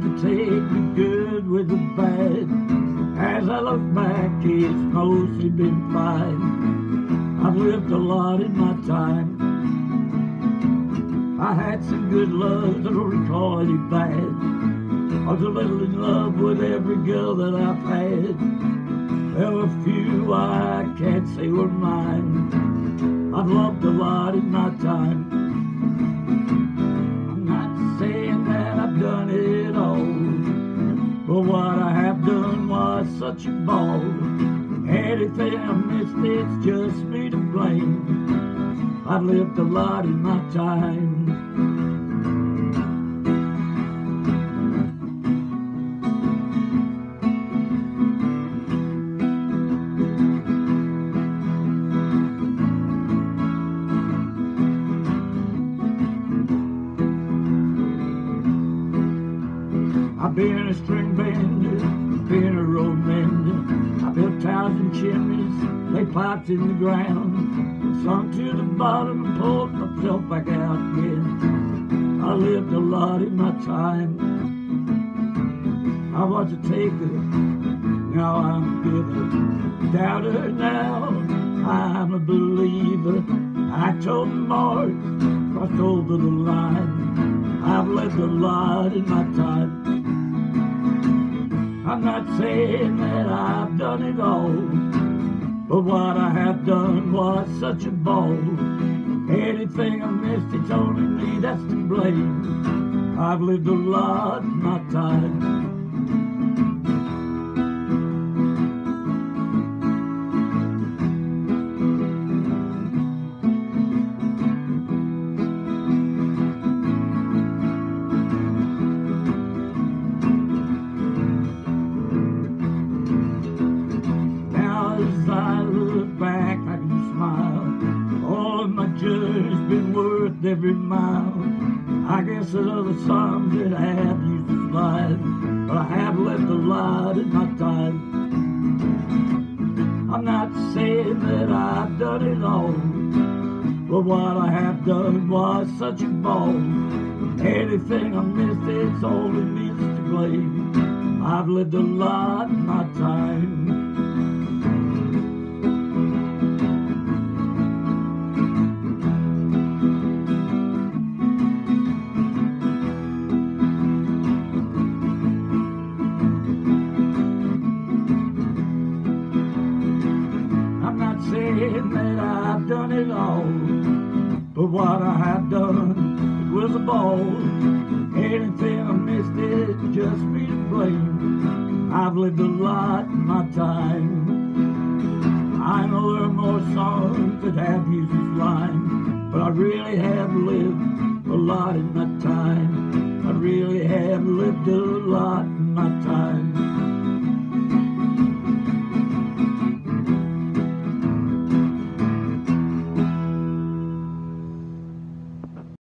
to take the good with the bad. As I look back, it's mostly been fine. I've lived a lot in my time. I had some good love, I don't recall any bad. I was a little in love with every girl that I've had. There were few I can't say were mine. I've loved a lot in my time. Such a ball. Anything I missed, it's just me to blame. I've lived a lot in my time. I've been a string bender, been a road mender. I built towers and chimneys, laid pipes in the ground. Sunk to the bottom and pulled myself back out again. I lived a lot in my time. I was a taker, now I'm a giver. Doubter now, I'm a believer. I told the mark, crossed over the line. I've lived a lot in my time. I'm not saying that I've done it all, but what I have done was such a ball. Anything I missed, it's only me that's to blame. I've lived a lot my I look back, I can smile. All my journey's been worth every mile. I guess there's other songs that I have used to slide, but I have left a lot in my time. I'm not saying that I've done it all, but what I have done was such a ball. Anything I missed, it's only me to blame. I've lived a lot in my time. That I've done it all, but what I have done was a ball. Anything I missed, it just be to blame. I've lived a lot in my time. I know there are more songs that have used this line, but I really have lived a lot in my time. I really have lived a lot